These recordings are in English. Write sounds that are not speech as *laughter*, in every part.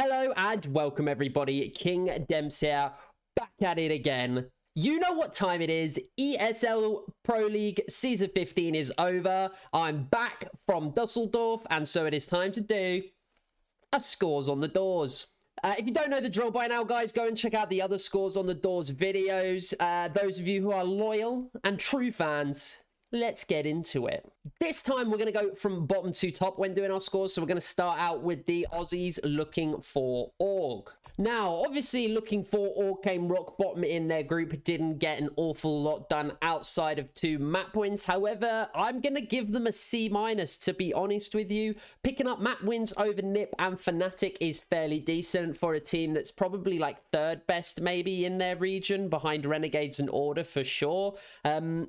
Hello and welcome everybody. King Dempz here, back at it again. You know what time it is. ESL Pro League Season 15 is over. I'm back from Dusseldorf and so it is time to do a scores on the doors. Uh, if you don't know the drill by now, guys, go and check out the other scores on the doors videos. Uh, those of you who are loyal and true fans, let's get into it. This time we're going to go from bottom to top when doing our scores. So we're going to start out with the Aussies looking for Org. Now, obviously, looking for Org came rock bottom in their group, didn't get an awful lot done outside of two map wins. However, I'm going to give them a C minus, to be honest with you. Picking up map wins over NiP and Fnatic is fairly decent for a team that's probably like third best, maybe, in their region, behind Renegades and Order for sure. Um,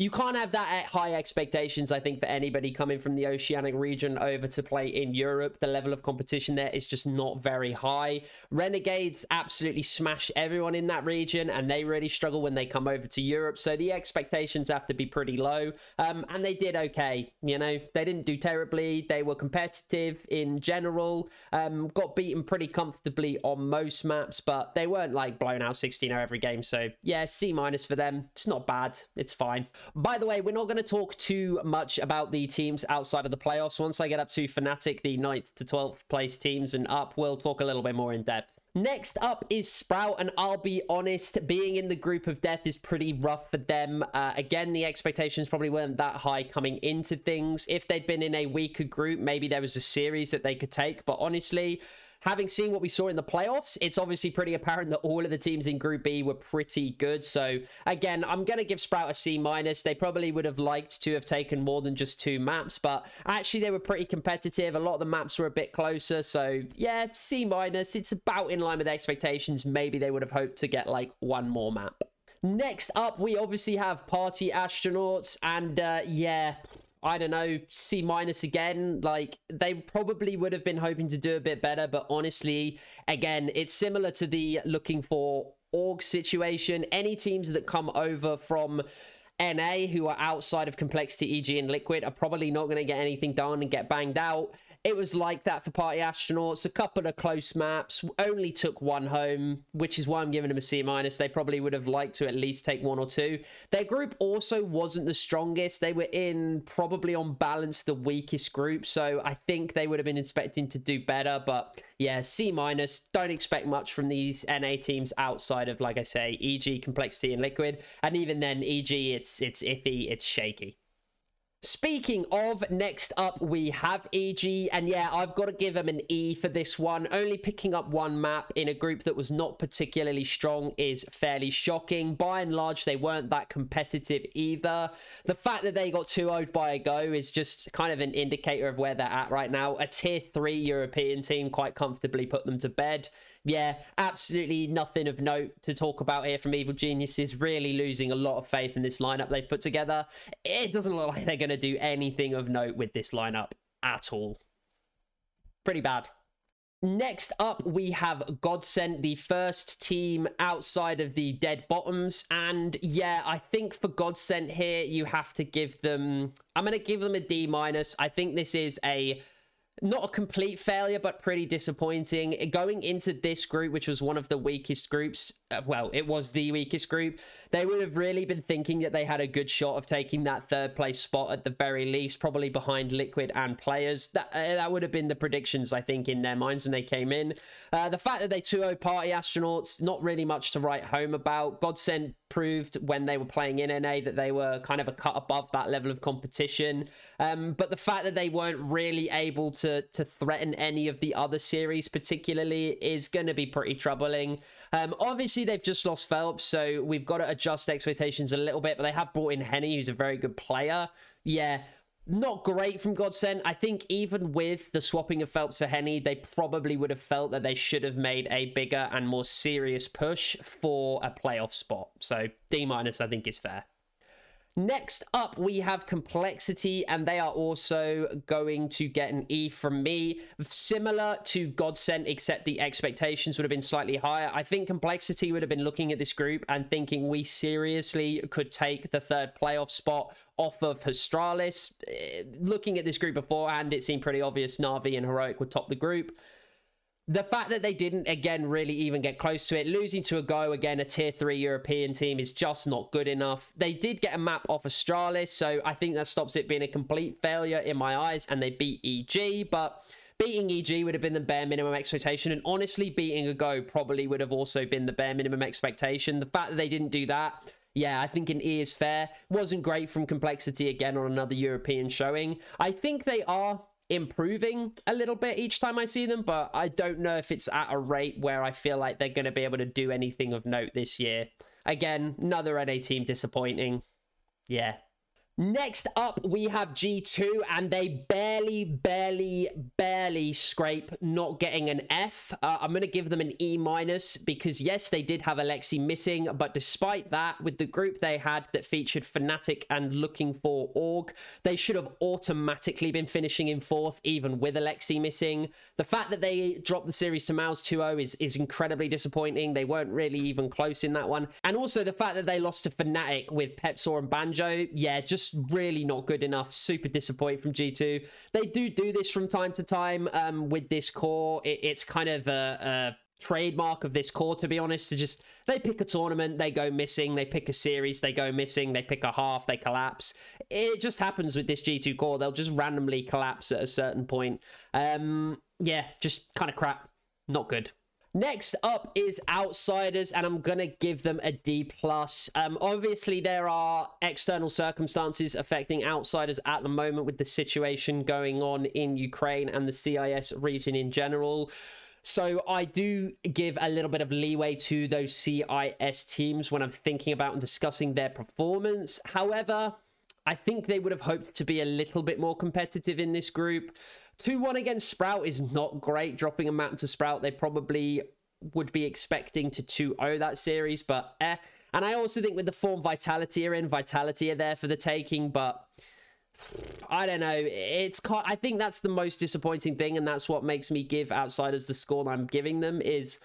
you can't have that at high expectations, I think, for anybody coming from the Oceanic region over to play in Europe. The level of competition there is just not very high. Renegades absolutely smash everyone in that region, and they really struggle when they come over to Europe. So the expectations have to be pretty low. Um, and they did okay. You know, they didn't do terribly. They were competitive in general. Um, got beaten pretty comfortably on most maps, but they weren't like blown out 16 every game. So yeah, C minus for them. It's not bad. It's fine. By the way, we're not going to talk too much about the teams outside of the playoffs. Once I get up to Fnatic, the 9th to 12th place teams and up, we'll talk a little bit more in depth. Next up is Sprout, and I'll be honest, being in the group of death is pretty rough for them. Uh, again, the expectations probably weren't that high coming into things. If they'd been in a weaker group, maybe there was a series that they could take, but honestly, having seen what we saw in the playoffs, it's obviously pretty apparent that all of the teams in Group B were pretty good. So again, I'm going to give Sprout a C minus. They probably would have liked to have taken more than just two maps, but actually they were pretty competitive. A lot of the maps were a bit closer. So yeah, C minus. It's about in line with expectations. Maybe they would have hoped to get like one more map. Next up, we obviously have Party Astronauts, and uh, yeah, I don't know, C minus again. Like they probably would have been hoping to do a bit better, but honestly, again, it's similar to the looking for org situation. Any teams that come over from NA who are outside of complexity, EG and Liquid, are probably not going to get anything done and get banged out. It was like that for Party Astronauts. A couple of close maps, only took one home, which is why I'm giving them a C minus. They probably would have liked to at least take one or two. Their group also wasn't the strongest. They were in probably on balance the weakest group, so I think they would have been expecting to do better. But yeah, C minus. Don't expect much from these NA teams outside of, like I say, EG, Complexity, and Liquid. And even then, EG, it's it's iffy, it's shaky. Speaking of, next up we have EG, and yeah, I've got to give them an E for this one. Only picking up one map in a group that was not particularly strong is fairly shocking. By and large, they weren't that competitive either. The fact that they got 2-0'd by AGO is just kind of an indicator of where they're at right now. A tier 3 European team quite comfortably put them to bed yeah, absolutely nothing of note to talk about here from Evil Geniuses. Really losing a lot of faith in this lineup they've put together. It doesn't look like they're going to do anything of note with this lineup at all. Pretty bad. Next up, we have Godsent, the first team outside of the dead bottoms. And yeah, I think for Godsent here, you have to give them... I'm going to give them a D minus. I think this is a not a complete failure, but pretty disappointing. Going into this group, which was one of the weakest groups, well, it was the weakest group, they would have really been thinking that they had a good shot of taking that third place spot at the very least, probably behind Liquid and players. That uh, that would have been the predictions, I think, in their minds when they came in. Uh, the fact that they 2 Party Astronauts, not really much to write home about. Godsent proved when they were playing in NA that they were kind of a cut above that level of competition. Um, but the fact that they weren't really able to to threaten any of the other series particularly is going to be pretty troubling. Um, obviously, they've just lost felps, so we've got to adjust expectations a little bit, but they have brought in hen1, who's a very good player. Yeah, not great from Godsent. I think even with the swapping of felps for hen1, they probably would have felt that they should have made a bigger and more serious push for a playoff spot. So D minus, I think, is fair. Next up, we have Complexity, and they are also going to get an E from me. Similar to Godsent, except the expectations would have been slightly higher. I think Complexity would have been looking at this group and thinking we seriously could take the third playoff spot off of Astralis. Eh, looking at this group beforehand, it seemed pretty obvious Na'Vi and Heroic would top the group. The fact that they didn't again really even get close to it losing to AGO again a tier 3 european team is just not good enough they did get a map off astralis so i think that stops it being a complete failure in my eyes and they beat eg but beating eg would have been the bare minimum expectation and honestly beating AGO probably would have also been the bare minimum expectation the fact that they didn't do that yeah, I think an E is fair. Wasn't great from complexity again on another European showing. I think they are improving a little bit each time I see them, but I don't know if it's at a rate where I feel like they're going to be able to do anything of note this year. Again, another NA team disappointing. Yeah, Next up, we have G2, and they barely, barely, barely scrape not getting an F. am uh, going to give them an E minus because, yes, they did have Alexi missing, but despite that, with the group they had that featured Fnatic and looking for Org, they should have automatically been finishing in fourth, even with Alexi missing. The fact that they dropped the series to MOUZ 2-0 is, is incredibly disappointing. They weren't really even close in that one. And also the fact that they lost to Fnatic with Peppzor and Banjo, yeah, just really not good enough. Super disappointing from G2. They do do this from time to time um, with this core. It, it's kind of a, a trademark of this core to be honest. To just they pick a tournament they go missing. They pick a series they go missing. They pick a half they collapse. It just happens with this g2 core. They'll just randomly collapse at a certain point. Um yeah just kind of crap. Not good Next up is Outsiders, and I'm gonna give them a D plus. Um, obviously, there are external circumstances affecting Outsiders at the moment with the situation going on in Ukraine and the CIS region in general. So I do give a little bit of leeway to those CIS teams when I'm thinking about and discussing their performance. However, I think they would have hoped to be a little bit more competitive in this group. 2-1 against Sprout is not great. Dropping a map to Sprout, they probably would be expecting to 2-0 that series, but eh. And I also think with the form Vitality are in, Vitality are there for the taking, but I don't know. It's I think that's the most disappointing thing, and that's what makes me give Outsiders the score I'm giving them is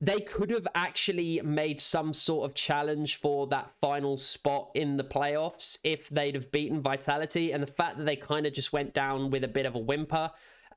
they could have actually made some sort of challenge for that final spot in the playoffs if they'd have beaten Vitality. And the fact that they kind of just went down with a bit of a whimper,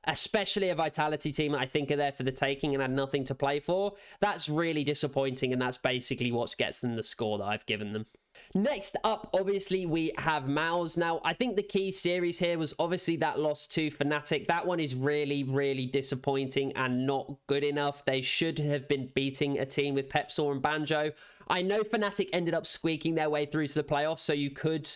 especially a Vitality team I think are there for the taking and had nothing to play for, that's really disappointing. And that's basically what gets them the score that I've given them. Next up, obviously, we have MOUZ. Now, I think the key series here was obviously that loss to Fnatic. That one is really, really disappointing and not good enough. They should have been beating a team with Peppzor and Banjo. I know Fnatic ended up squeaking their way through to the playoffs, so you could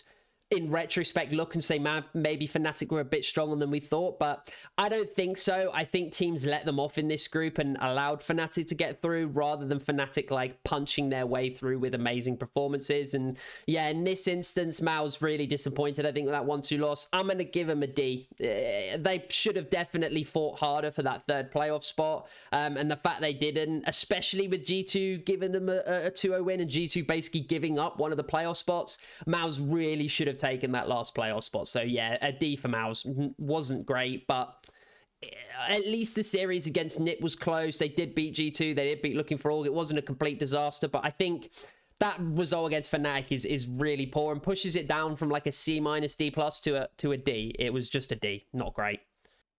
in retrospect look and say man maybe Fnatic were a bit stronger than we thought but I don't think so. I think teams let them off in this group and allowed Fnatic to get through rather than Fnatic like punching their way through with amazing performances. And yeah in this instance MOUZ really disappointed I think with that 1-2 loss. I'm going to give them a D. Uh, they should have definitely fought harder for that third playoff spot um, and the fact they didn't especially with G2 giving them a, a 2-0 win and G2 basically giving up one of the playoff spots MOUZ really should have taken that last playoff spot. So yeah, a D for MOUZ wasn't great, but eh, at least the series against NiP was close. They did beat G2. They did beat Looking for All. It wasn't a complete disaster, but I think that result against Fnatic is is really poor and pushes it down from like a C minus D plus to a to a D. It was just a D, not great.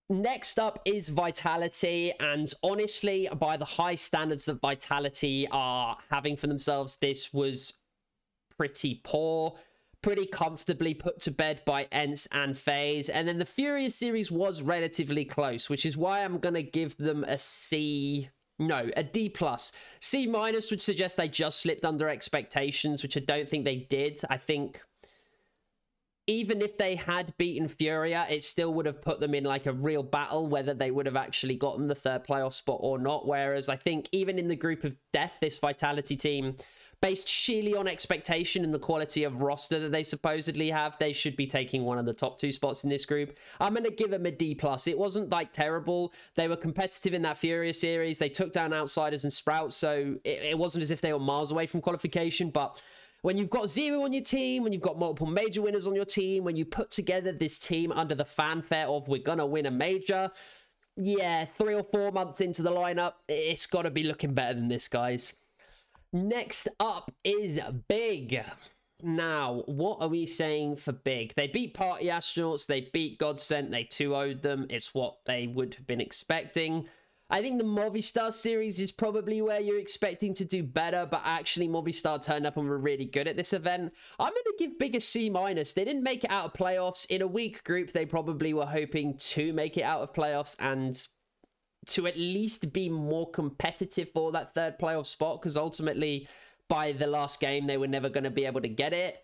Next up is Vitality, and honestly, by the high standards that Vitality are having for themselves, this was pretty poor pretty comfortably put to bed by ENCE and FaZe. And then the Furious series was relatively close, which is why I'm going to give them a C. No, a D plus. C minus would suggest they just slipped under expectations, which I don't think they did. I think even if they had beaten Furia, it still would have put them in like a real battle, whether they would have actually gotten the third playoff spot or not. Whereas I think even in the group of death, this Vitality team based sheerly on expectation and the quality of roster that they supposedly have, they should be taking one of the top two spots in this group. I'm going to give them a D plus. It wasn't like terrible. They were competitive in that Furious series. They took down Outsiders and Sprouts, so it, it wasn't as if they were miles away from qualification, but when you've got ZywOo on your team, when you've got multiple major winners on your team, when you put together this team under the fanfare of we're gonna win a major, yeah, three or four months into the lineup, it's got to be looking better than this, guys. Next up is Big. Now, what are we saying for Big? They beat Party Astronauts, they beat Godsent, they 2 0'd them. It's what they would have been expecting. I think the Movistar series is probably where you're expecting to do better, but actually Movistar turned up and were really good at this event. I'm going to give Big a C minus. They didn't make it out of playoffs. In a weak group, they probably were hoping to make it out of playoffs and to at least be more competitive for that third playoff spot because ultimately by the last game they were never going to be able to get it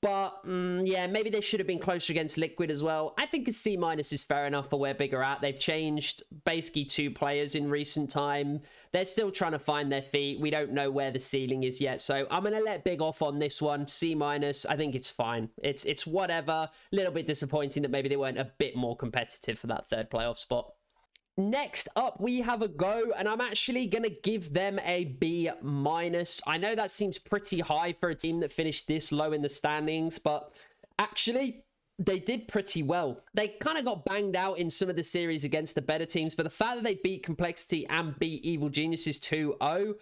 but mm, yeah, maybe they should have been closer against Liquid as well. I think a C minus is fair enough for where Big are at. They've changed basically two players in recent time. They're still trying to find their feet. We don't know where the ceiling is yet, so I'm gonna let Big off on this one. C minus. I think it's fine. It's it's whatever. A little bit disappointing that maybe they weren't a bit more competitive for that third playoff spot. Next up, we have AGO, and I'm actually going to give them a B minus. I know that seems pretty high for a team that finished this low in the standings, but actually, they did pretty well. They kind of got banged out in some of the series against the better teams, but the fact that they beat Complexity and beat Evil Geniuses 2-0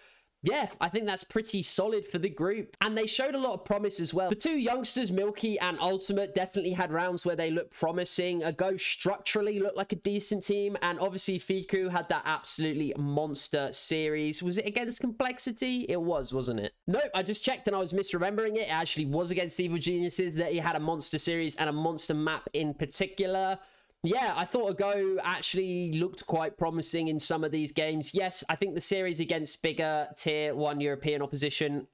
yeah, I think that's pretty solid for the group. And they showed a lot of promise as well. The two youngsters, Milky and Ultimate, definitely had rounds where they looked promising. AGO structurally looked like a decent team. And obviously, F1KU had that absolutely monster series. Was it against Complexity? It was, wasn't it? Nope, I just checked and I was misremembering it. It actually was against Evil Geniuses that he had a monster series and a monster map in particular yeah, I thought AGO actually looked quite promising in some of these games. Yes, I think the series against bigger tier one European opposition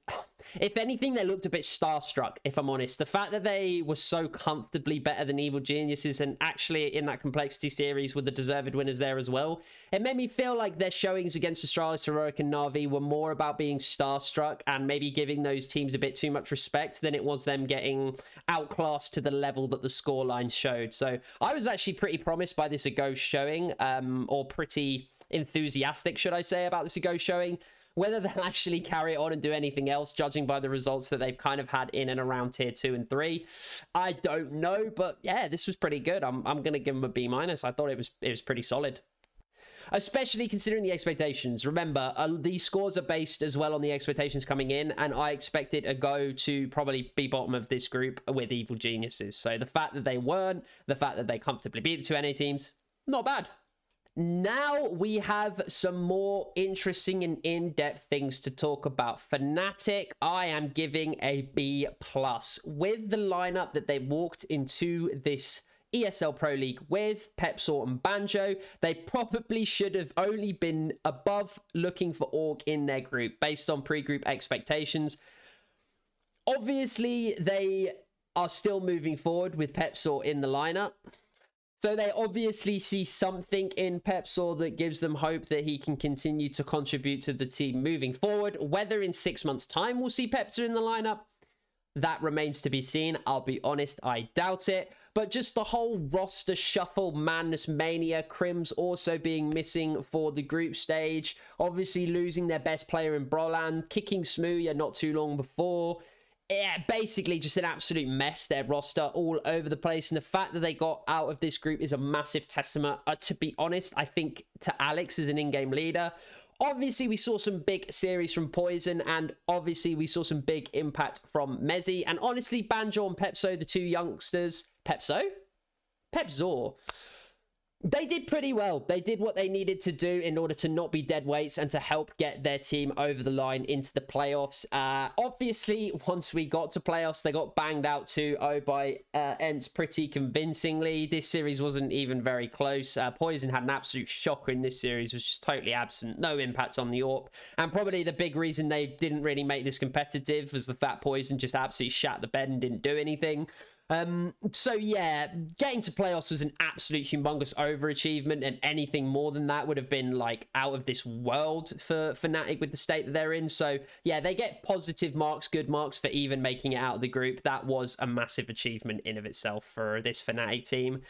if anything, they looked a bit starstruck, if I'm honest. The fact that they were so comfortably better than Evil Geniuses and actually in that complexity series were the deserved winners there as well, it made me feel like their showings against Astralis, Heroic, and Na'Vi were more about being starstruck and maybe giving those teams a bit too much respect than it was them getting outclassed to the level that the scoreline showed. So I was actually pretty promised by this Ago showing, um, or pretty enthusiastic, should I say, about this Ago showing. Whether they'll *laughs* actually carry it on and do anything else, judging by the results that they've kind of had in and around tier two and three, I don't know. But yeah, this was pretty good. I'm I'm gonna give them a B minus. I thought it was it was pretty solid especially considering the expectations. Remember, uh, these scores are based as well on the expectations coming in, and I expected AGO to probably be bottom of this group with Evil Geniuses. So the fact that they weren't, the fact that they comfortably beat the two NA teams, not bad. Now we have some more interesting and in-depth things to talk about. Fnatic, I am giving a B plus with the lineup that they walked into this ESL Pro League with Peppzor and Banjo. They probably should have only been above looking for Org in their group based on pre-group expectations. Obviously, they are still moving forward with Peppzor in the lineup. So they obviously see something in Peppzor that gives them hope that he can continue to contribute to the team moving forward. Whether in six months' time we'll see Peppzor in the lineup, that remains to be seen. I'll be honest, I doubt it. But just the whole roster shuffle, madness mania, KRIMZ also being missing for the group stage. Obviously losing their best player in Brollan, kicking Smooya not too long before yeah, basically just an absolute mess. Their roster all over the place, and the fact that they got out of this group is a massive testament. Uh, to be honest, I think to Alex as an in-game leader. Obviously, we saw some big series from poizon, and obviously we saw some big impact from mezii, and honestly, Banjo and Pepso, the two youngsters, Pepso, Peppzor they did pretty well. They did what they needed to do in order to not be dead weights and to help get their team over the line into the playoffs. Uh, obviously, once we got to playoffs, they got banged out 2-0 by uh, ENCE pretty convincingly. This series wasn't even very close. Uh, poizon had an absolute shocker in this series, was just totally absent. No impact on the AWP. And probably the big reason they didn't really make this competitive was the fact poizon just absolutely shat the bed and didn't do anything. Um, so yeah, getting to playoffs was an absolute humongous overachievement, and anything more than that would have been like out of this world for Fnatic with the state that they're in. So yeah, they get positive marks, good marks for even making it out of the group. That was a massive achievement in of itself for this Fnatic team.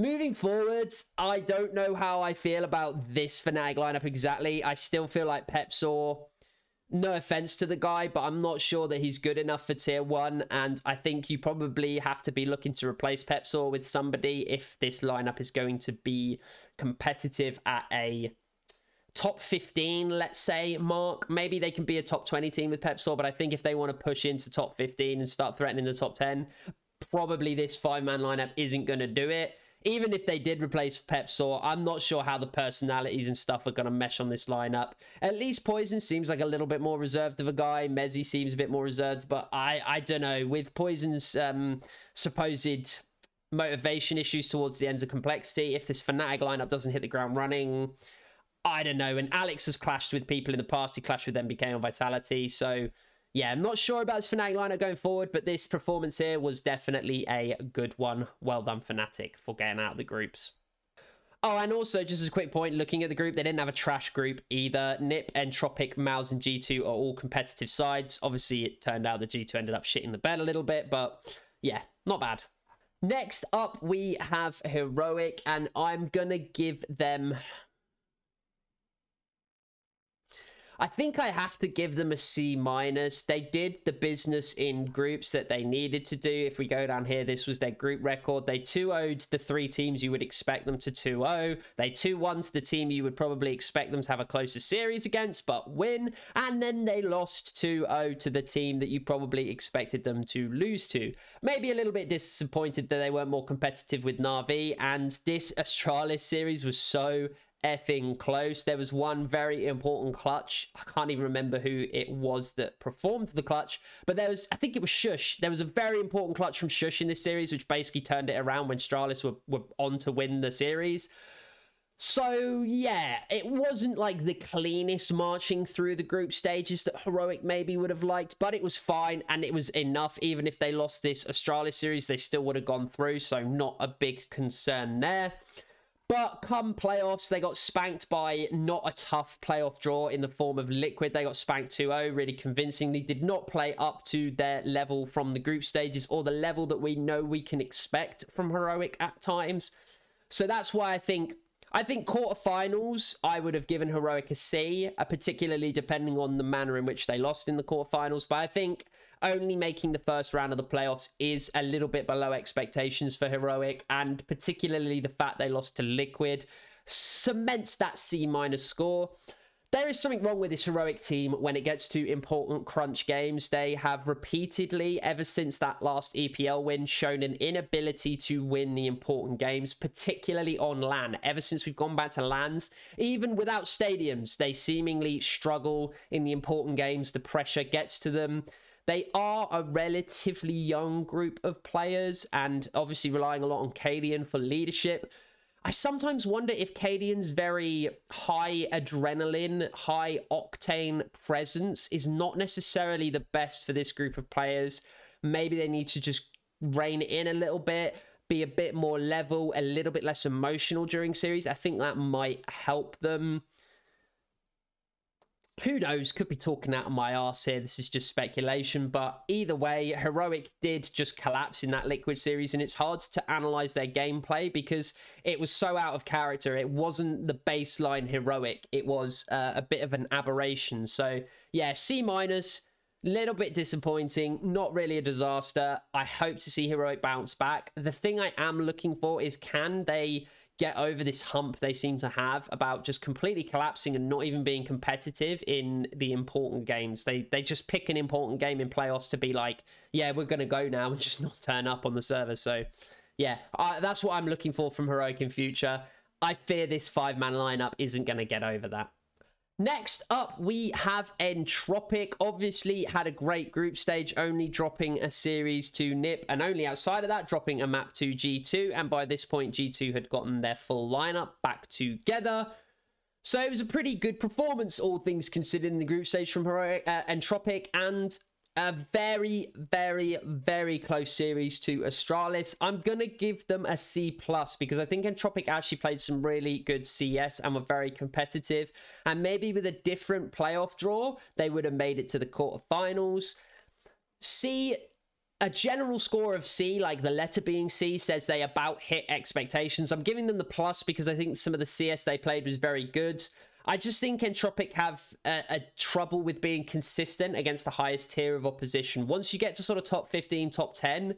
Moving forwards, I don't know how I feel about this Fnatic lineup exactly. I still feel like Peppzor no offense to the guy, but I'm not sure that he's good enough for tier one. And I think you probably have to be looking to replace Peppzor with somebody if this lineup is going to be competitive at a top 15, let's say, mark. Maybe they can be a top 20 team with Peppzor, but I think if they want to push into top 15 and start threatening the top 10, probably this five man lineup isn't going to do it. Even if they did replace Peppzor, I'm not sure how the personalities and stuff are going to mesh on this lineup. At least poizon seems like a little bit more reserved of a guy. mezii seems a bit more reserved, but I, I don't know. With poizon's um, supposed motivation issues towards the ends of complexity, if this Fnatic lineup doesn't hit the ground running, I don't know. And Alex has clashed with people in the past. He clashed with MBK on Vitality. So, yeah, I'm not sure about this Fnatic lineup going forward, but this performance here was definitely a good one. Well done, Fnatic, for getting out of the groups. Oh, and also, just as a quick point, looking at the group, they didn't have a trash group either. NiP, Entropiq, MOUZ, and G2 are all competitive sides. Obviously, it turned out that G2 ended up shitting the bed a little bit, but yeah, not bad. Next up, we have Heroic, and I'm going to give them I think I have to give them a C minus. They did the business in groups that they needed to do. If we go down here, this was their group record. They 2-0'd the three teams you would expect them to 2-0. They 2-1 to the team you would probably expect them to have a closer series against, but win. And then they lost 2-0 to the team that you probably expected them to lose to. Maybe a little bit disappointed that they weren't more competitive with Na'Vi. And this Astralis series was so effing close. There was one very important clutch. I can't even remember who it was that performed the clutch, but there was, I think it was sjuush. There was a very important clutch from sjuush in this series, which basically turned it around when Astralis were, were on to win the series. So, yeah, it wasn't like the cleanest marching through the group stages that Heroic maybe would have liked, but it was fine and it was enough. Even if they lost this Astralis series, they still would have gone through, so not a big concern there. But come playoffs, they got spanked by not a tough playoff draw in the form of Liquid. They got spanked 2-0 really convincingly. Did not play up to their level from the group stages or the level that we know we can expect from Heroic at times. So that's why I think I think quarterfinals, I would have given Heroic a C, uh, particularly depending on the manner in which they lost in the quarterfinals. But I think only making the first round of the playoffs is a little bit below expectations for Heroic, and particularly the fact they lost to Liquid cements that C minus score. There is something wrong with this heroic team when it gets to important crunch games. They have repeatedly, ever since that last EPL win, shown an inability to win the important games, particularly on LAN. Ever since we've gone back to LANs, even without stadiums, they seemingly struggle in the important games. The pressure gets to them. They are a relatively young group of players and obviously relying a lot on Cadian for leadership. I sometimes wonder if Cadian's very high adrenaline, high octane presence is not necessarily the best for this group of players. Maybe they need to just rein in a little bit, be a bit more level, a little bit less emotional during series. I think that might help them who knows? Could be talking out of my ass here. This is just speculation. But either way, Heroic did just collapse in that Liquid series. And it's hard to analyze their gameplay because it was so out of character. It wasn't the baseline Heroic, it was uh, a bit of an aberration. So, yeah, C minus. Little bit disappointing, not really a disaster. I hope to see Heroic bounce back. The thing I am looking for is can they get over this hump they seem to have about just completely collapsing and not even being competitive in the important games. They they just pick an important game in playoffs to be like, yeah, we're gonna go now and *laughs* just not turn up on the server. So, yeah, that's what I'm looking for from Heroic in future. I fear this five man lineup isn't gonna get over that. Next up, we have Entropiq. Obviously, had a great group stage, only dropping a series to NiP, and only outside of that, dropping a map to G2. And by this point, G2 had gotten their full lineup back together. So it was a pretty good performance, all things considered, in the group stage from Heroic, uh, Entropiq. And a very, very, very close series to Astralis. I'm to give them a C plus because I think Entropiq actually played some really good CS and were very competitive. And maybe with a different playoff draw, they would have made it to the quarterfinals. C a general score of C, like the letter being C, says they about hit expectations. I'm giving them the plus because I think some of the CS they played was very good. I just think Entropiq have a, a, trouble with being consistent against the highest tier of opposition. Once you get to sort of top 15, top 10,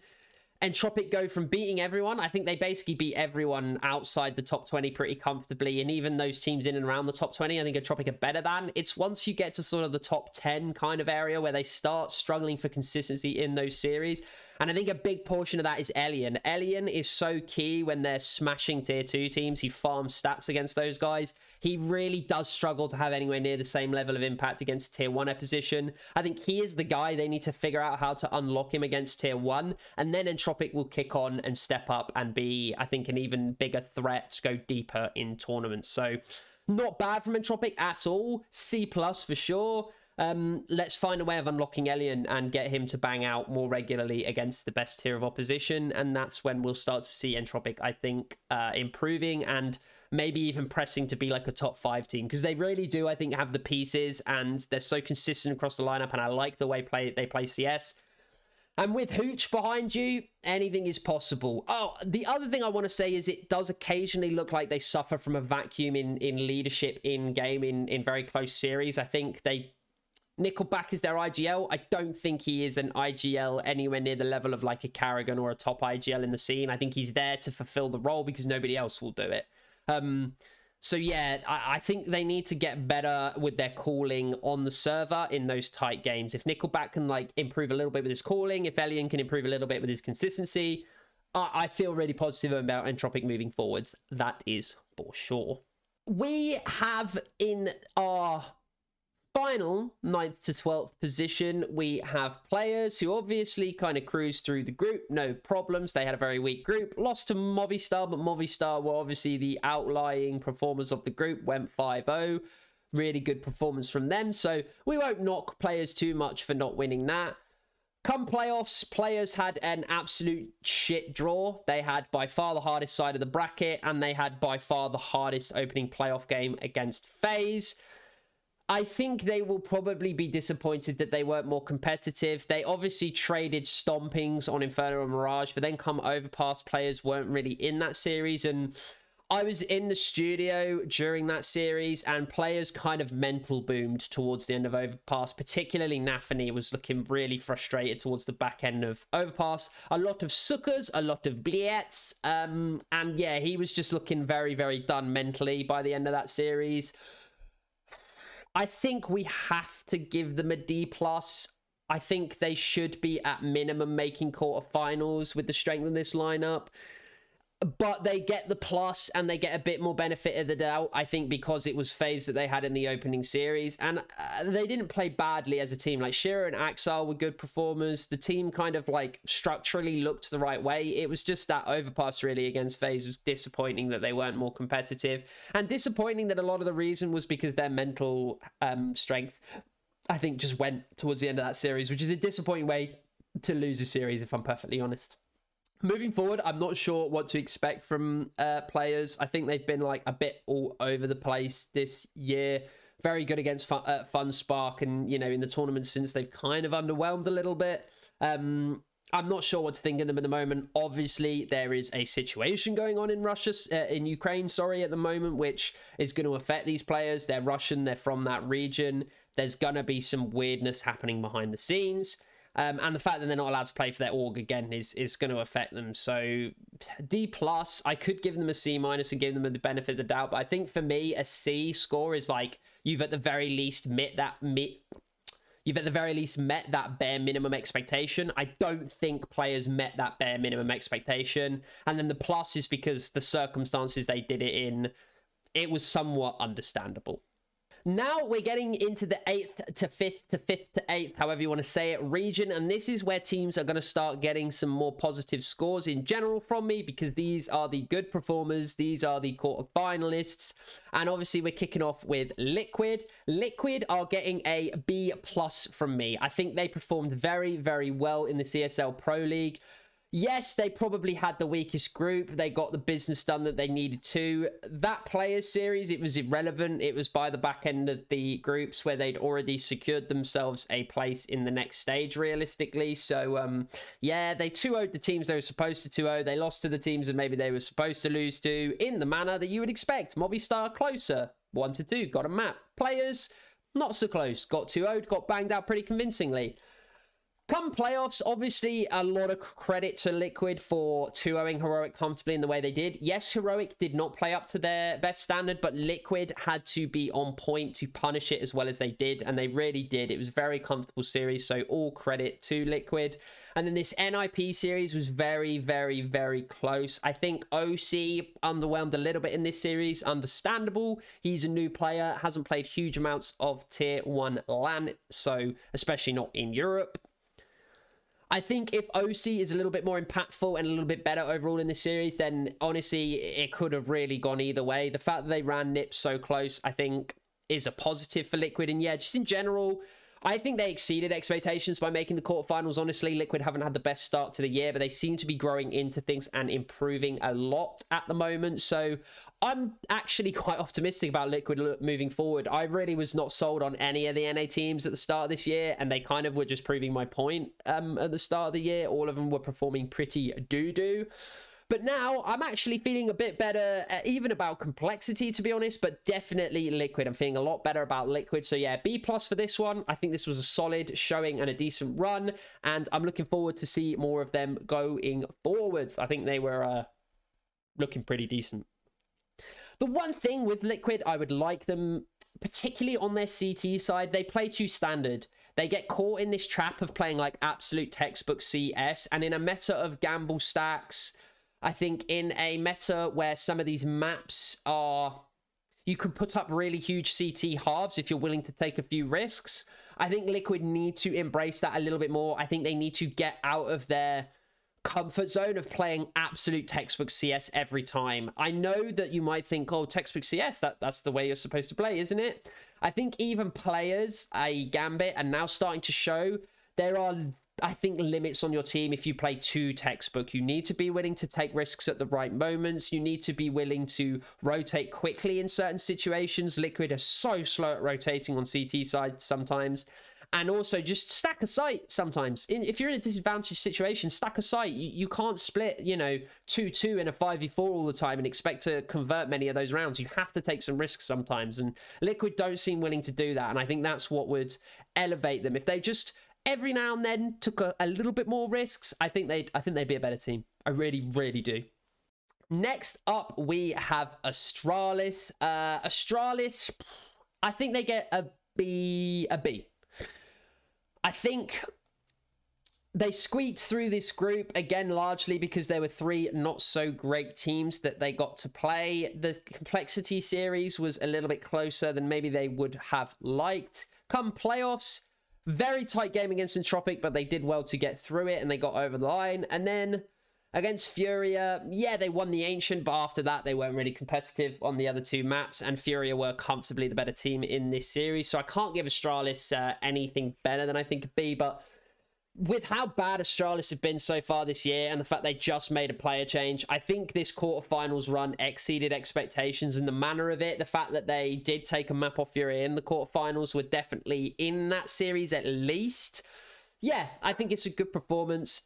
Entropiq go from beating everyone. I think they basically beat everyone outside the top 20 pretty comfortably. And even those teams in and around the top 20, I think Entropiq are better than. It's once you get to sort of the top 10 kind of area where they start struggling for consistency in those series. And I think a big portion of that is El1an. El1an is so key when they're smashing tier two teams. He farms stats against those guys. He really does struggle to have anywhere near the same level of impact against tier one opposition. I think he is the guy they need to figure out how to unlock him against tier one. And then Entropiq will kick on and step up and be, I think, an even bigger threat to go deeper in tournaments. So not bad from Entropiq at all. C plus for sure. Um, let's find a way of unlocking El1an and get him to bang out more regularly against the best tier of opposition. And that's when we'll start to see Entropiq, I think, uh, improving and maybe even pressing to be like a top five team because they really do, I think, have the pieces and they're so consistent across the lineup. And I like the way play they play CS. And with Hooch behind you, anything is possible. Oh, the other thing I want to say is it does occasionally look like they suffer from a vacuum in, in leadership in game in, in very close series. I think they Nickelback is their IGL. I don't think he is an IGL anywhere near the level of like a karrigan or a top IGL in the scene. I think he's there to fulfill the role because nobody else will do it. Um, so yeah, I, I, think they need to get better with their calling on the server in those tight games. If Nickelback can like improve a little bit with his calling, if El1an can improve a little bit with his consistency, I, I feel really positive about Entropiq moving forwards. That is for sure. We have in our final 9th to 12th position, we have players who obviously kind of cruised through the group, no problems. They had a very weak group, lost to Movistar, but Movistar were obviously the outlying performers of the group, went 5 0. Really good performance from them. So we won't knock players too much for not winning that. Come playoffs, players had an absolute shit draw. They had by far the hardest side of the bracket, and they had by far the hardest opening playoff game against FaZe. I think they will probably be disappointed that they weren't more competitive. They obviously traded stompings on Inferno and Mirage, but then come Overpass players weren't really in that series. And I was in the studio during that series, and players kind of mental boomed towards the end of Overpass. Particularly Nafany was looking really frustrated towards the back end of Overpass. A lot of suckers, a lot of bliets, um, and yeah, he was just looking very, very done mentally by the end of that series. I think we have to give them a D plus. I think they should be at minimum making quarterfinals with the strength of this lineup but they get the plus and they get a bit more benefit of the doubt i think because it was FaZe that they had in the opening series. And uh, they didn't play badly as a team. Like sh1ro and Ax1Le were good performers. The team kind of like structurally looked the right way. It was just that overpass really against FaZe was disappointing that they weren't more competitive. And disappointing that a lot of the reason was because their mental um, strength i think just went towards the end of that series which is a disappointing way to lose a series if i'm perfectly honest Moving forward, I'm not sure what to expect from uh, players. I think they've been like a bit all over the place this year. Very good against Fun, uh, FunSpark, and you know in the tournament since they've kind of underwhelmed a little bit. Um, I'm not sure what to think of them at the moment. Obviously, there is a situation going on in Russia, uh, in Ukraine, sorry, at the moment, which is going to affect these players. They're Russian, they're from that region. There's going to be some weirdness happening behind the scenes. Um, and the fact that they're not allowed to play for their org again is is going to affect them. So D plus, I could give them a C minus and give them the benefit of the doubt, but I think for me a C score is like you've at the very least met that met. You've at the very least met that bare minimum expectation. I don't think players met that bare minimum expectation. And then the plus is because the circumstances they did it in, it was somewhat understandable. Now we're getting into the 8th to 5th to 5th to 8th, however you want to say it, region. And this is where teams are going to start getting some more positive scores in general from me because these are the good performers. These are the quarter finalists. And obviously we're kicking off with Liquid. Liquid are getting a B plus from me. I think they performed very, very well in the ESL Pro League. Yes, they probably had the weakest group. They got the business done that they needed to. That players series, it was irrelevant. It was by the back end of the groups where they'd already secured themselves a place in the next stage, realistically. So, um, yeah, they 2 0'd the teams they were supposed to 2 0. They lost to the teams that maybe they were supposed to lose to in the manner that you would expect. Movistar closer, 1 to 2, got a map. Players, not so close. Got 2 0'd, got banged out pretty convincingly. Come playoffs, obviously a lot of credit to Liquid for 2-0ing Heroic comfortably in the way they did. Yes, Heroic did not play up to their best standard, but Liquid had to be on point to punish it as well as they did, and they really did. It was a very comfortable series, so all credit to Liquid. And then this NIP series was very, very, very close. I think OC underwhelmed a little bit in this series. Understandable. He's a new player, hasn't played huge amounts of tier 1 LAN, so especially not in Europe. I think if OC is a little bit more impactful and a little bit better overall in this series, then honestly, it could have really gone either way. The fact that they ran NiP so close, I think, is a positive for Liquid. And yeah, just in general, I think they exceeded expectations by making the quarterfinals. Honestly, Liquid haven't had the best start to the year, but they seem to be growing into things and improving a lot at the moment. So I'm actually *laughs* quite optimistic about Liquid moving forward. I really was not sold on any of the NA teams at the start of this year, and they kind of were just proving my point um, at the start of the year. All of them were performing pretty doo doo. But now I'm actually feeling a bit better, uh, even about complexity, to be honest, but definitely liquid. I'm feeling a lot better about liquid. So yeah, B plus for this one. I think this was a solid showing and a decent run, and I'm looking forward to see more of them going forwards. I think they were uh, looking pretty decent. The one thing with Liquid, I would like them, particularly on their CT side, they play too standard. They get caught in this trap of playing like absolute textbook CS, and in a meta of gamble stacks, I think in a meta where some of these maps are, you could put up really huge CT halves if you're willing to take a few risks. I think Liquid need to embrace that a little bit more. I think they need to get out of their comfort zone of playing absolute textbook CS every time. I know that you might think, oh, textbook CS, that, that's the way you're supposed to play, isn't it? I think even players, a Gambit, are now starting to show there are, I think, limits on your team if you play too textbook. You need to be willing to take risks at the right moments. You need to be willing to rotate quickly in certain situations. Liquid are so slow at rotating on CT side sometimes and also just stack a site sometimes. In, if you're in a disadvantaged situation, stack a site. You, you can't split, you know, 2-2 in a 5v4 all the time and expect to convert many of those rounds. You have to take some risks sometimes, and Liquid don't seem willing to do that, and I think that's what would elevate them. If they just every now and then took a, a little bit more risks, I think they'd I think they'd be a better team. I really, really do. Next up, we have Astralis. Uh, Astralis, I think they get a B, a B. I think they squeaked through this group again largely because there were three not so great teams that they got to play the complexity series was a little bit closer than maybe they would have liked come playoffs very tight game against Entropiq but they did well to get through it and they got over the line. And then against furia yeah they won the ancient but after that they weren't really competitive on the other two maps and furia were comfortably the better team in this series. So i can't give astralis uh, anything better than i think b but with how bad Astralis have been so far this year and the fact they just made a player change, I think this quarterfinals run exceeded expectations in the manner of it. The fact that they did take a map off Fury in the quarterfinals were definitely in that series at least. Yeah, I think it's a good performance.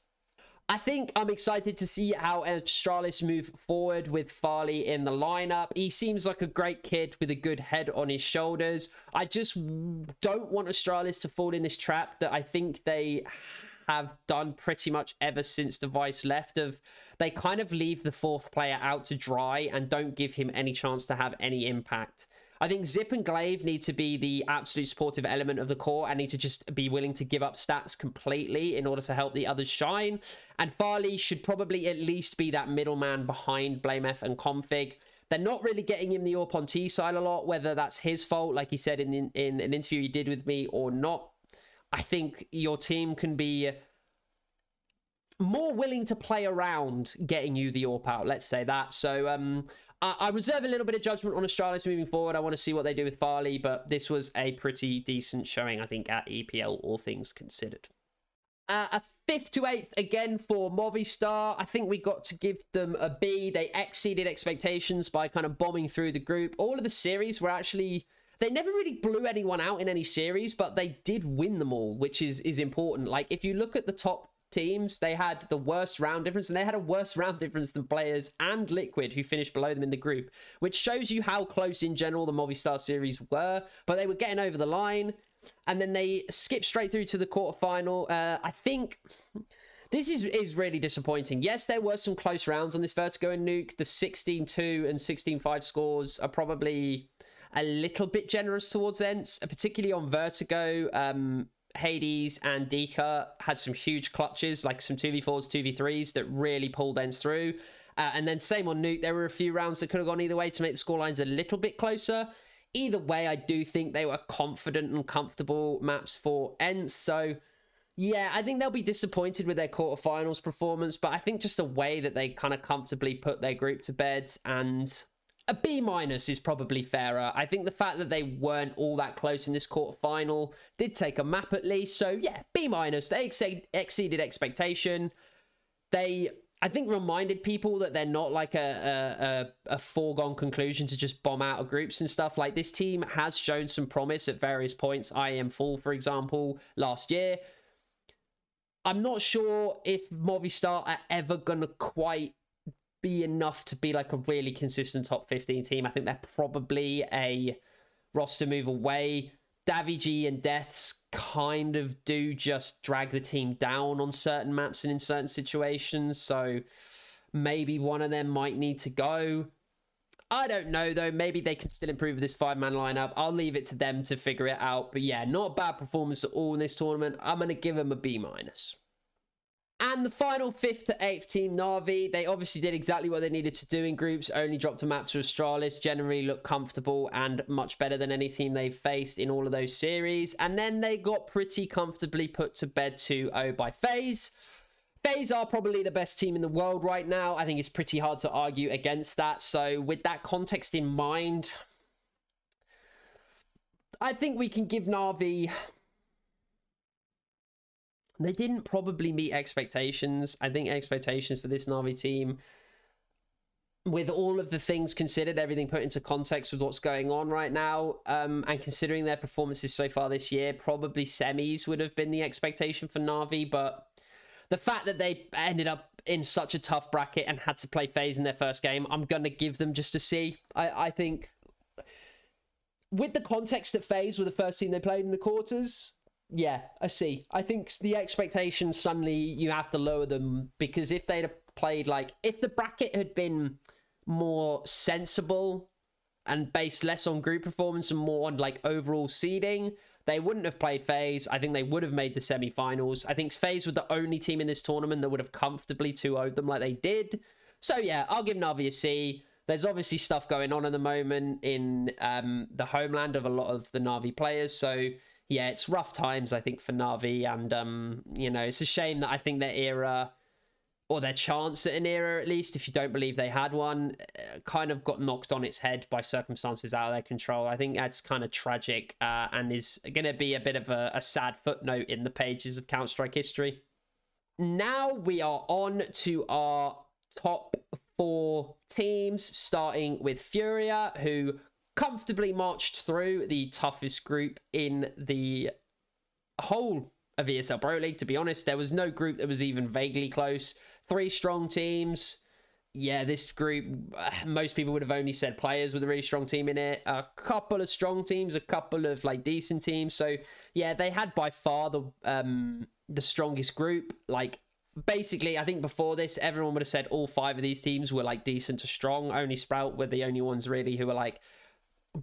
I think I'm excited to see how Astralis move forward with Farlig in the lineup. He seems like a great kid with a good head on his shoulders. I just don't want Astralis to fall in this trap that I think they have done pretty much ever since dev1ce left of they kind of leave the fourth player out to dry and don't give him any chance to have any impact. I think Zip and gla1ve need to be the absolute supportive element of the core and need to just be willing to give up stats completely in order to help the others shine. And Farlig should probably at least be that middleman behind BlameF and k0nfig. They're not really getting him the AWP on T side a lot, whether that's his fault, like he said in, in, in an interview he did with me, or not. I think your team can be more willing to play around getting you the AWP out, let's say that. So um, I, reserve a little bit of judgment on Astralis moving forward. I want to see what they do with Farlig, but this was a pretty decent showing, I think, at EPL, all things considered. Uh, a fifth to eighth again for Movistar. I think we got to give them a B. They exceeded expectations by kind of bombing through the group. All of the series were actually they never really blew anyone out in any series, but they did win them all, which is is important. Like if you look at the top teams, they had the worst round difference, and they had a worse *laughs* round difference than players and Liquid, who finished below them in the group, which shows you how close in general the Movistar series were. But they were getting over the line, and then they skipped straight through to the quarterfinal. Uh, I think. This is, is really disappointing. Yes, there were some close rounds on this Vertigo and Nuke. The 16-2 and 16-5 scores are probably a little bit generous towards ENCE, particularly on Vertigo. Um, Hades and dycha had some huge clutches, like some 2v4s, 2v3s that really pulled ENCE through. Uh, and then same on Nuke, there were a few rounds that could have gone either way to make the scorelines a little bit closer. Either way, I do think they were confident and comfortable maps for ENCE. So, yeah, I think they'll be disappointed with their quarterfinals performance, but I think just the way that they kind of comfortably put their group to bed and a B minus is probably fairer. I think the fact that they weren't all that close in this quarterfinal did take a map at least. So yeah, B minus. They ex- exceeded expectation. They, I think, reminded people that they're not like a, a, a foregone conclusion to just bomb out of groups and stuff. Like this team has shown some promise at various points. IEM Fall, for example, last year. I'm not sure if Movistar are ever gonna quite be enough to be like a really consistent top 15 team. I think they're probably a roster move away. dav1g and DeathZz kind of do just drag the team down on certain maps and in certain situations. So maybe one of them might need to go. I don't know though. Maybe they can still improve this five man lineup. I'll leave it to them to figure it out. But yeah, not bad performance at all in this tournament. I'm going to give them a B minus. And the final fifth to eighth team, Na'Vi, they obviously did exactly what they needed to do in groups, only dropped a map to Astralis, generally looked comfortable and much better than any team they've faced in all of those series. And then they got pretty comfortably put to bed 2-0 by FaZe. FaZe are probably the best team in the world right now. I think it's pretty hard to argue against that. So with that context in mind, I think we can give Na'Vi they didn't probably meet expectations. I think expectations for this Na'Vi team, with all of the things considered, everything put into context with what's going on right now, um, and considering their performances so far this year, probably semis would have been the expectation for Na'Vi. But the fact that they ended up in such a tough bracket and had to play FaZe in their first game, I'm gonna give them just a C. I, I think with the context that FaZe were the first team they played in the quarters, yeah, I see. I think the expectations suddenly you have to lower them because if they'd have played like if the bracket had been more sensible and based less on group performance and more on like overall seeding, they wouldn't have played FaZe. I think they would have made the semi-finals. I think FaZe were the only team in this tournament that would have comfortably 2-0'd them like they did. So yeah, I'll give Navi a C. There's obviously stuff going on at the moment in um, the homeland of a lot of the Navi players. So yeah, it's rough times, I think, for Navi. And, um, you know, it's a shame that I think their era, or their chance at an era at least, if you don't believe they had one, uh, kind of got knocked on its head by circumstances out of their control. I think that's kind of tragic uh, and is going to be a bit of a, a sad footnote in the pages of Counter Strike history. Now we are on to our top four teams, starting with Furia, who comfortably marched through the toughest group in the whole of ESL Pro League, to be honest. There was no group that was even vaguely close. Three strong teams. Yeah, this group, most people would have only said players with a really strong team in it. A couple of strong teams, a couple of like decent teams. So yeah, they had by far the um the strongest group. Like basically, I think before this, everyone would have said all five of these teams were like decent to strong. Only Sprout were the only ones really who were like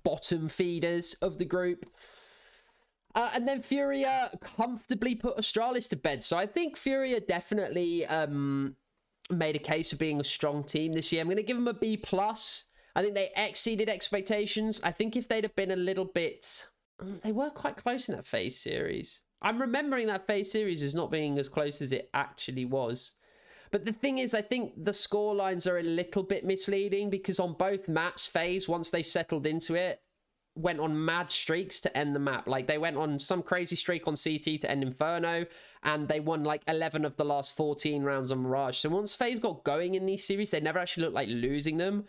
bottom feeders of the group. Uh, and then Furia comfortably put Astralis to bed. So I think Furia definitely um, made a case for being a strong team this year. I'm going to give them a B plus. I think they exceeded expectations. I think if they'd have been a little bit, they were quite close in that FaZe series. I'm remembering that FaZe series as not being as close as it actually was. But the thing is, I think the score lines are a little bit misleading because on both maps, FaZe, once they settled into it, went on mad streaks to end the map. Like they went on some crazy streak on CT to end Inferno, and they won like 11 of the last 14 rounds on Mirage. So once FaZe got going in these series, they never actually looked like losing them.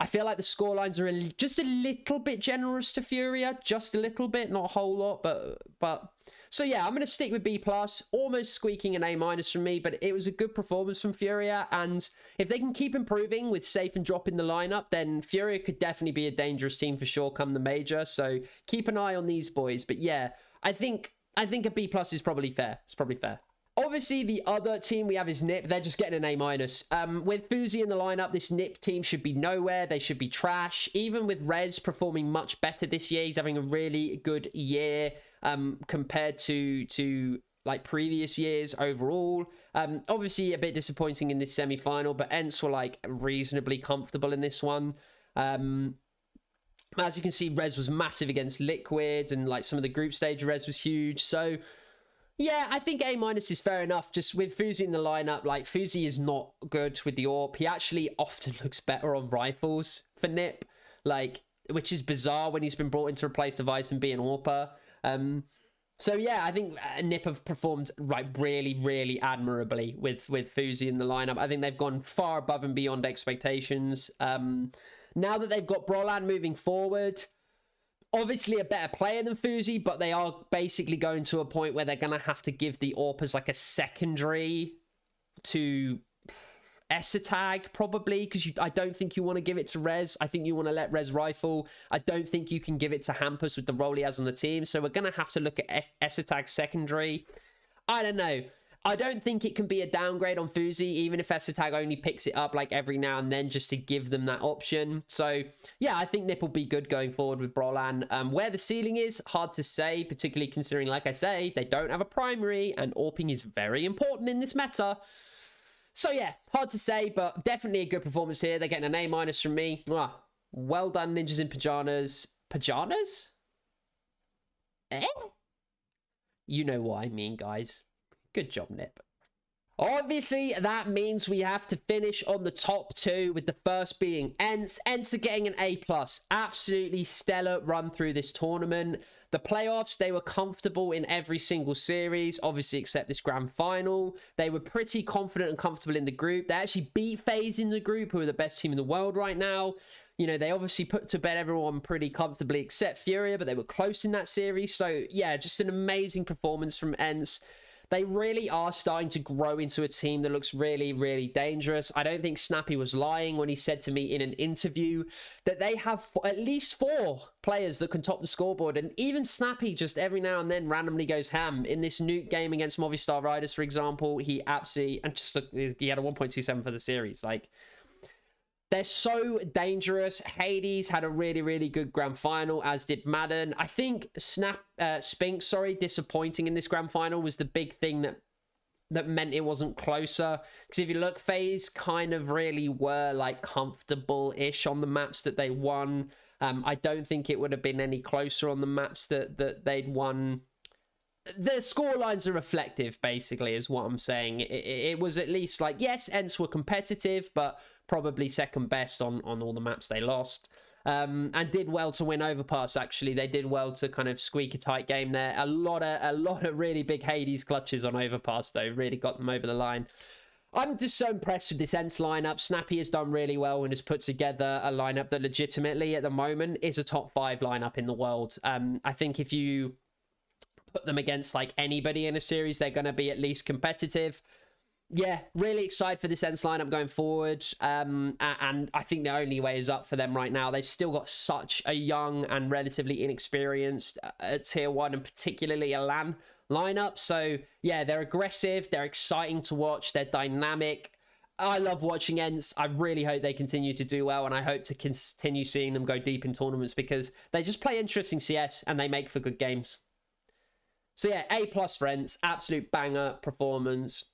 I feel like the score lines are a, just a little bit generous to Furia, just a little bit, not a whole lot, but but so yeah, I'm gonna stick with B plus, almost squeaking an A minus from me, but it was a good performance from Furia, and if they can keep improving with saffee and drop in the lineup, then Furia could definitely be a dangerous team for sure come the major. So keep an eye on these boys. But yeah, I think I think a B plus is probably fair. It's probably fair. Obviously, the other team we have is NiP. They're just getting an A minus. Um, with Fuzi in the lineup, this NiP team should be nowhere. They should be trash. Even with Rez performing much better this year, he's having a really good year um, compared to to like previous years overall. Um, obviously, a bit disappointing in this semi final, but ENCE were like reasonably comfortable in this one. Um, as you can see, Rez was massive against Liquid, and like some of the group stage, Rez was huge. So yeah, I think A minus is fair enough. Just with Fuzi in the lineup, like Fuzi is not good with the AWP. He actually often *laughs* looks better on rifles for NiP, like which is bizarre when he's been brought in to replace dev1ce and be an AWPer. Um, so yeah, I think uh, NiP have performed like really, really admirably with with Fuzi in the lineup. I think they've gone far above and beyond expectations. Um, now that they've got Brollan moving forward, obviously a better player than Fuzi, but they are basically going to a point where they're going to have to give the AWPers like a secondary to tag probably because I don't think you want to give it to Rez. I think you want to let Rez rifle. I don't think you can give it to Hampus with the role he has on the team. So we're going to have to look at tag secondary. I don't know. I don't think it can be a downgrade on Fuzi, even if Tag only picks it up like every now and then just to give them that option. So, yeah, I think Nip will be good going forward with Brollan. Um, where the ceiling is, hard to say, particularly considering, like I say, they don't have a primary and AWPing is very important in this meta. So, yeah, hard to say, but definitely a good performance here. They're getting an A minus from me. Well done, Ninjas in Pajamas. Pajamas? Eh? You know what I mean, guys. Good job, Nip. Obviously, that means we have to finish on the top two, with the first being ENCE. ENCE are getting an A+. plus. Absolutely stellar run through this tournament. The playoffs, they were comfortable in every single series, obviously except this grand final. They were pretty confident and comfortable in the group. They actually beat FaZe in the group, who are the best team in the world right now. You know, they obviously put to bed everyone pretty comfortably except Furia, but they were close in that series. So, yeah, just an amazing performance from ENCE they really are starting to grow into a team that looks really, really dangerous. I don't think Snappi was lying when he said to me in an interview that they have at least four players that can top the scoreboard. And even Snappi just every now and then randomly goes ham. In this Nuke game against Movistar Riders, for example, he absolutely, and just uh, he had a 1.27 for the series. Like, they're so dangerous. Hades had a really, really good grand final, as did maden. I think Snap uh, Spinx, sorry, disappointing in this grand final was the big thing that that meant it wasn't closer. Because if you look, FaZe kind of really were like comfortable-ish on the maps that they won. Um, I don't think it would have been any closer on the maps that that they'd won. The score lines are reflective, basically, is what I'm saying. It, it, it was at least like yes, ENCE were competitive, but probably second best on on all the maps they lost. Um, and did well to win overpass. Actually, they did well to kind of squeak a tight game there. A lot of a lot of really big Hades clutches on overpass though. Really got them over the line. I'm just so impressed with this ENCE lineup. Snappi has done really well and has put together a lineup that legitimately at the moment is a top five lineup in the world. Um, I think if you put them against like anybody in a series, they're going to be at least competitive yeah, really excited for this ENCE lineup going forward. Um, and I think the only way is up for them right now. They've still got such a young and relatively inexperienced uh, tier one and particularly a LAN lineup. So yeah, they're aggressive. They're exciting to watch. They're dynamic. I love watching ENCE. I really hope they continue to do well, and I hope to continue seeing them go deep in tournaments because they just play interesting CS and they make for good games. So yeah, A plus friends, absolute banger performance.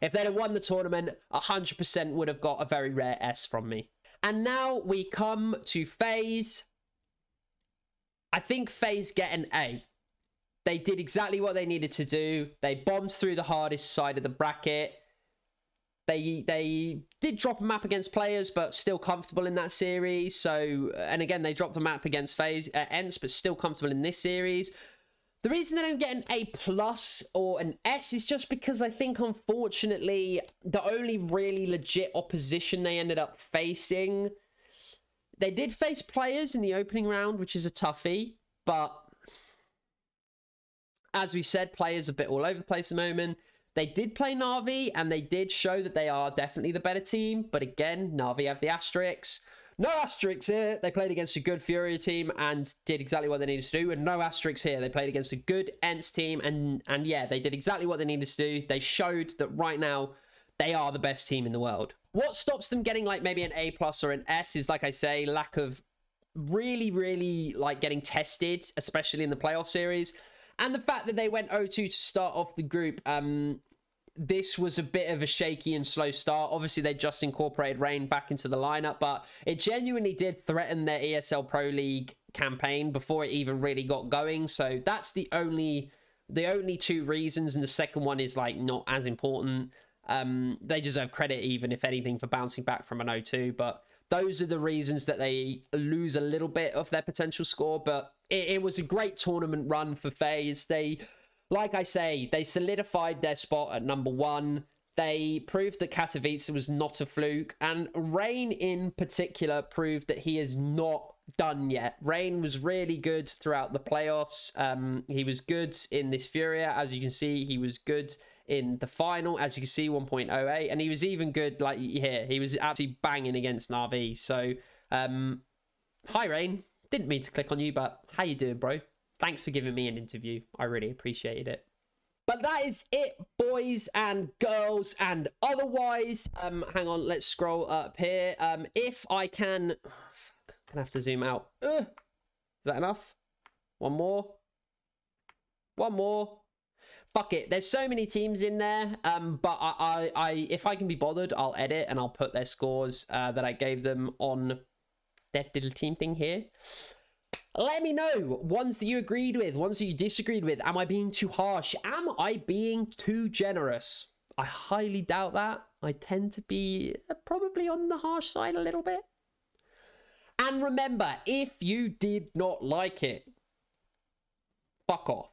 If they'd have won the tournament, 100% would have got a very rare S from me. And now we come to FaZe. I think FaZe get an A. They did exactly what they needed to do. They bombed through the hardest side of the bracket. They they did drop a map against players, but still comfortable in that series. So, and again, they dropped a map against FaZe uh, ENCE, but still comfortable in this series. The reason they don't get an A plus or an S is just because I think, unfortunately, the only really legit opposition they ended up facing They did face players in the opening round, which is a toughie, but as we said, players a bit all over the place at the moment. They did play Na'Vi and they did show that they are definitely the better team. But again, Na'Vi have the asterisks. No asterisks here. They played against a good Furia team and did exactly what they needed to do. And no asterisks here. They played against a good ENCE team. And, and yeah, they did exactly what they needed to do. They showed that right now they are the best team in the world. What stops them getting like maybe an A plus or an S is, like I say, lack of really, really like getting tested, especially in the playoff series. And the fact that they went 0-2 to start off the group, um, this was a bit of a shaky and slow start. Obviously, they just incorporated Rain back into the lineup, but it genuinely did threaten their ESL Pro League campaign before it even really got going. So that's the only the only two reasons, and the second one is like not as important. Um, they deserve credit, even if anything, for bouncing back from an 0-2, but those are the reasons that they lose a little bit of their potential score. But it, it was a great tournament run for FaZe. They, like I say, they solidified their spot at number one. They proved that Katowice was not a fluke, and Rain in particular proved that he is not done yet. Rain was really good throughout the playoffs. Um, he was good in this Furia, as you can see. He was good in the final, as you can see, 1.08. And he was even good, like here, he was absolutely banging against Na'Vi. So, um, hi, Rain. Didn't mean to click on you, but how you doing, bro? Thanks for giving me an interview. I really appreciated it. But that is it, boys and girls, and otherwise. Um, hang on, let's scroll up here. Um, if I can, oh, *sighs* fuck, gonna have to zoom out. Uh, is that enough? One more. One more fuck it. There's so many teams in there. Um, but I, I, I, if I can be bothered, I'll edit and I'll put their scores uh, that I gave them on that little team thing here. Let me know ones that you agreed with, ones that you disagreed with. Am I being too harsh? Am I being too generous? I highly doubt that. I tend to be uh, probably on the harsh side a little bit. And remember, if you did not like it, fuck off.